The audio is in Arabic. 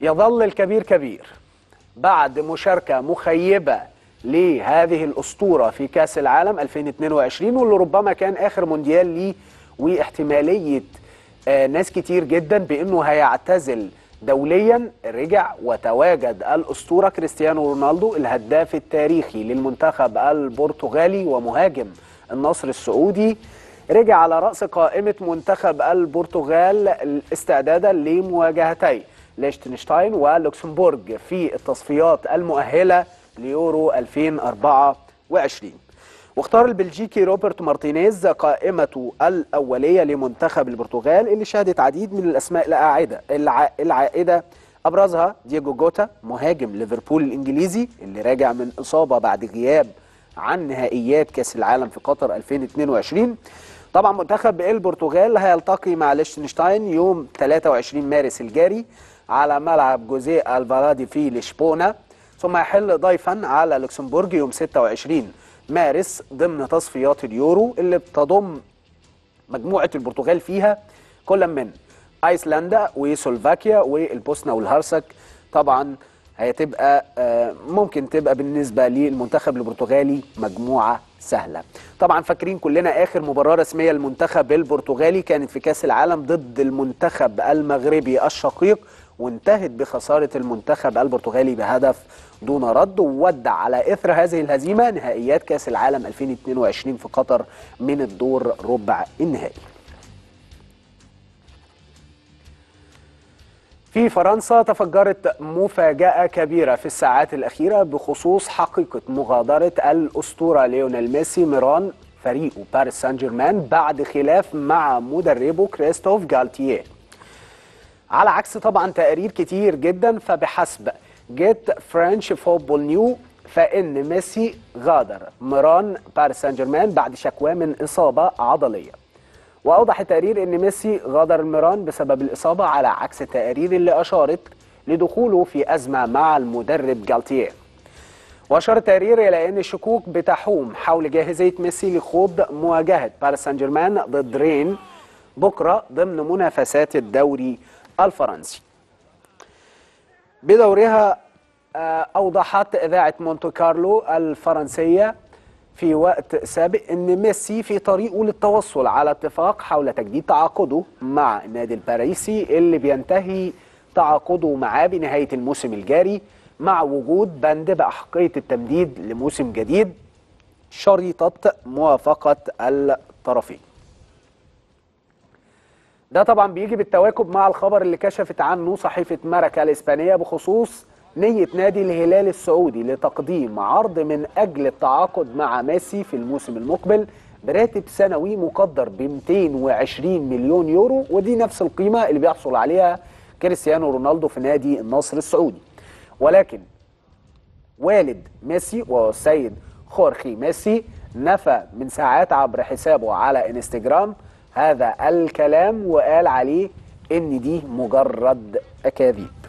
يظل الكبير كبير بعد مشاركة مخيبة لهذه الأسطورة في كأس العالم 2022 واللي ربما كان آخر مونديال ليه واحتمالية آه ناس كتير جدا بأنه هيعتزل دوليا رجع وتواجد الأسطورة كريستيانو رونالدو الهداف التاريخي للمنتخب البرتغالي ومهاجم النصر السعودي رجع على رأس قائمة منتخب البرتغال استعدادا لمواجهتي ليشتنشتاين ولوكسمبورج في التصفيات المؤهلة ليورو 2024 واختار البلجيكي روبرتو مارتينيز قائمته الأولية لمنتخب البرتغال اللي شهدت عديد من الأسماء العائدة العائدة. أبرزها دييجو جوتا مهاجم ليفربول الإنجليزي اللي راجع من إصابة بعد غياب عن نهائيات كأس العالم في قطر 2022 طبعا منتخب البرتغال هيلتقي مع ليشتنشتاين يوم 23 مارس الجاري. على ملعب جوزيه ألفالادي في لشبونة ثم يحل ضيفا على لوكسمبورج يوم 26 مارس ضمن تصفيات اليورو اللي بتضم مجموعة البرتغال فيها كل من أيسلندا وسلوفاكيا والبوسنة والهرسك. طبعا هتبقى ممكن تبقى بالنسبة للمنتخب البرتغالي مجموعة سهلة. طبعا فاكرين كلنا آخر مباراة رسمية للمنتخب البرتغالي كانت في كأس العالم ضد المنتخب المغربي الشقيق. وانتهت بخسارة المنتخب البرتغالي بهدف دون رد وودع على إثر هذه الهزيمة نهائيات كأس العالم 2022 في قطر من الدور ربع النهائي. في فرنسا تفجرت مفاجأة كبيرة في الساعات الأخيرة بخصوص حقيقة مغادرة الأسطورة ليونيل ميسي ميران فريقه باريس سان جيرمان بعد خلاف مع مدربه كريستوف جالتيه على عكس طبعا تقارير كتير جدا فبحسب. Get French Football News فإن ميسي غادر. مران باريس سان جيرمان بعد شكوى من إصابة عضلية. وأوضح التقرير إن ميسي غادر المران بسبب الإصابة على عكس التقارير اللي أشارت لدخوله في أزمة مع المدرب جالتيه وأشار التقرير إلى إن الشكوك بتحوم حول جاهزية ميسي لخوض مواجهة باريس سان جيرمان ضد رين بكرة ضمن منافسات الدوري الفرنسي بدورها أوضحت إذاعة مونte كارلو الفرنسية في وقت سابق إن ميسي في طريقه للتوصل على اتفاق حول تجديد تعاقده مع النادي الباريسي اللي بينتهي تعاقده معاه بنهاية الموسم الجاري مع وجود بند بأحقية التمديد لموسم جديد شريطة موافقة الطرفين. ده طبعا بيجي بالتواكب مع الخبر اللي كشفت عنه صحيفة ماركا الإسبانية بخصوص نية نادي الهلال السعودي لتقديم عرض من أجل التعاقد مع ميسي في الموسم المقبل براتب سنوي مقدر ب 220 مليون يورو ودي نفس القيمة اللي بيحصل عليها كريستيانو رونالدو في نادي النصر السعودي. ولكن والد ميسي والسيد خورخي ميسي نفى من ساعات عبر حسابه على انستجرام هذا الكلام وقال عليه إن دي مجرد أكاذيب.